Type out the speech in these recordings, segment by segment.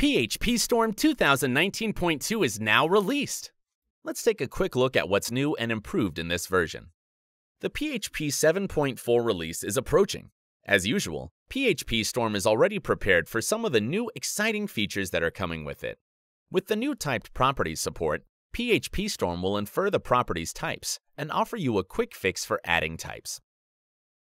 PHP Storm 2019.2 is now released. Let's take a quick look at what's new and improved in this version. The PHP 7.4 release is approaching. As usual, PHP Storm is already prepared for some of the new exciting features that are coming with it. With the new typed properties support, PHP Storm will infer the properties types and offer you a quick fix for adding types.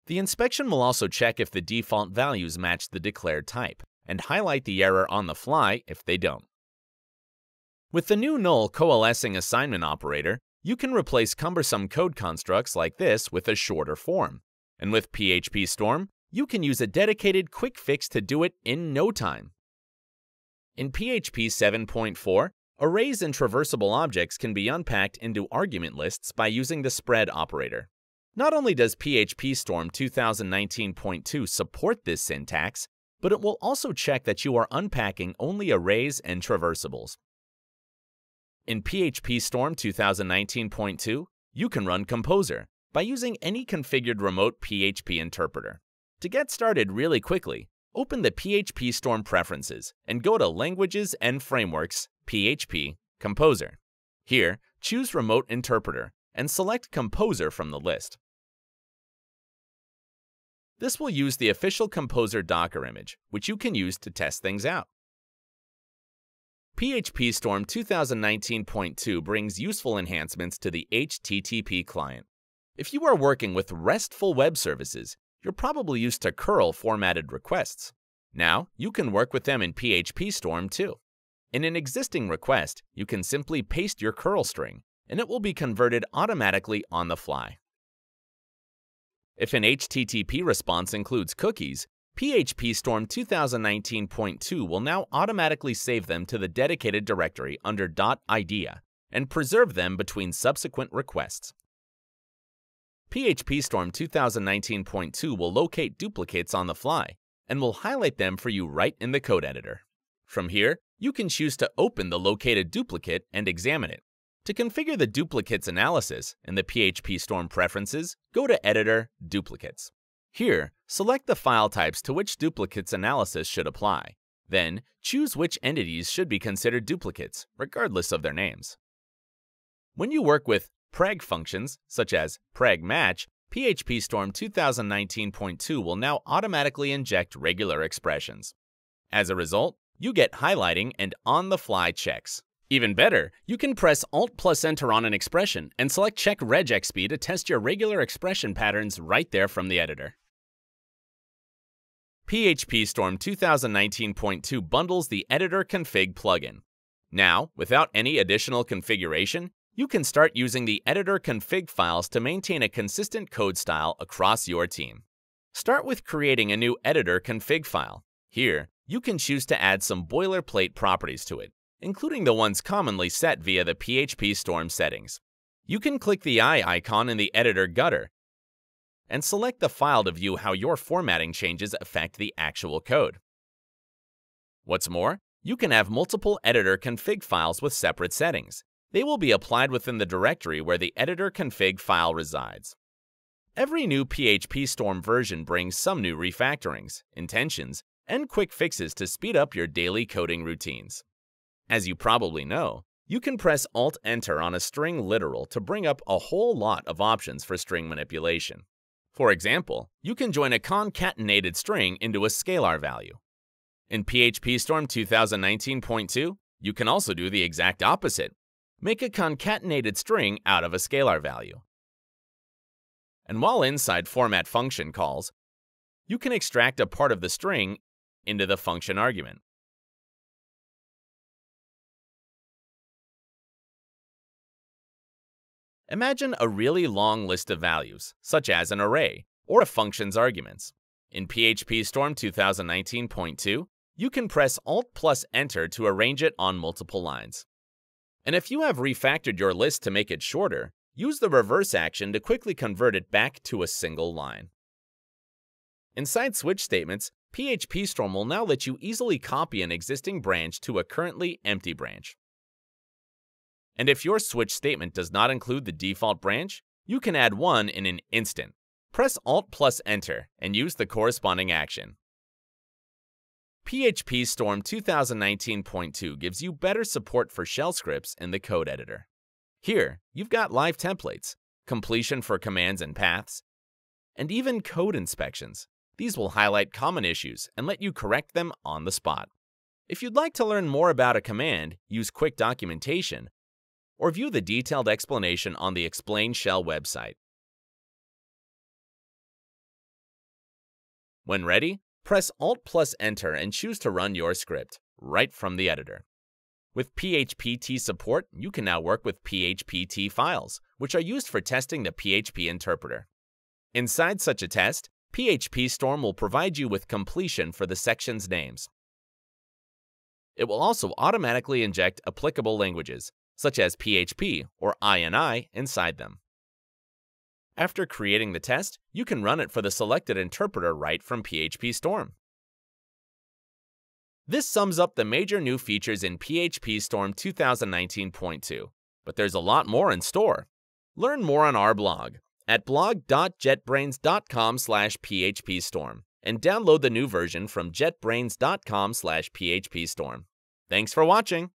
The inspection will also check if the default values match the declared type, and highlight the error on the fly if they don't. With the new null coalescing assignment operator, you can replace cumbersome code constructs like this with a shorter form. And with PHP Storm, you can use a dedicated quick fix to do it in no time. In PHP 7.4, arrays and traversable objects can be unpacked into argument lists by using the spread operator. Not only does PHP Storm 2019.2 support this syntax, but it will also check that you are unpacking only arrays and traversables. In PHP Storm 2019.2, you can run Composer by using any configured remote PHP interpreter. To get started really quickly, open the PHP Storm preferences and go to Languages and Frameworks, PHP, Composer. Here, choose Remote Interpreter and select Composer from the list. This will use the official Composer Docker image, which you can use to test things out. PHP Storm 2019.2 brings useful enhancements to the HTTP client. If you are working with RESTful web services, you're probably used to curl formatted requests. Now, you can work with them in PHP Storm too. In an existing request, you can simply paste your curl string, and it will be converted automatically on the fly. If an HTTP response includes cookies, PHP Storm 2019.2 will now automatically save them to the dedicated directory under .idea and preserve them between subsequent requests. PHP Storm 2019.2 will locate duplicates on the fly and will highlight them for you right in the code editor. From here, you can choose to open the located duplicate and examine it. To configure the duplicates analysis in the PHP Storm preferences, go to Editor, Duplicates. Here, select the file types to which duplicates analysis should apply. Then, choose which entities should be considered duplicates, regardless of their names. When you work with preg functions, such as preg_match, PHP Storm 2019.2 will now automatically inject regular expressions. As a result, you get highlighting and on-the-fly checks. Even better, you can press Alt plus Enter on an expression and select Check regexp to test your regular expression patterns right there from the editor. PHP Storm 2019.2 bundles the Editor Config plugin. Now, without any additional configuration, you can start using the Editor Config files to maintain a consistent code style across your team. Start with creating a new Editor Config file. Here, you can choose to add some boilerplate properties to it, including the ones commonly set via the PHP Storm settings. You can click the eye icon in the editor gutter and select the file to view how your formatting changes affect the actual code. What's more, you can have multiple editor config files with separate settings. They will be applied within the directory where the editor config file resides. Every new PHP Storm version brings some new refactorings, intentions, and quick fixes to speed up your daily coding routines. As you probably know, you can press Alt-Enter on a string literal to bring up a whole lot of options for string manipulation. For example, you can join a concatenated string into a scalar value. In PHP Storm 2019.2, you can also do the exact opposite. Make a concatenated string out of a scalar value. And while inside format function calls, you can extract a part of the string into the function argument. Imagine a really long list of values, such as an array, or a function's arguments. In PHP Storm 2019.2, you can press Alt plus Enter to arrange it on multiple lines. And if you have refactored your list to make it shorter, use the reverse action to quickly convert it back to a single line. Inside switch statements, PHP Storm will now let you easily copy an existing branch to a currently empty branch. And if your switch statement does not include the default branch, you can add one in an instant. Press Alt plus Enter and use the corresponding action. PHP Storm 2019.2 gives you better support for shell scripts in the code editor. Here, you've got live templates, completion for commands and paths, and even code inspections. These will highlight common issues and let you correct them on the spot. If you'd like to learn more about a command, use quick documentation, or view the detailed explanation on the Explain Shell website. When ready, press Alt plus Enter and choose to run your script, right from the editor. With PHPT support, you can now work with PHPT files, which are used for testing the PHP interpreter. Inside such a test, PHP Storm will provide you with completion for the section's names. It will also automatically inject applicable languages, such as PHP or INI, inside them. After creating the test, you can run it for the selected interpreter right from PHP Storm. This sums up the major new features in PHP Storm 2019.2, but there's a lot more in store. Learn more on our blog at blog.jetbrains.com/phpstorm and download the new version from jetbrains.com/phpstorm. Thanks for watching.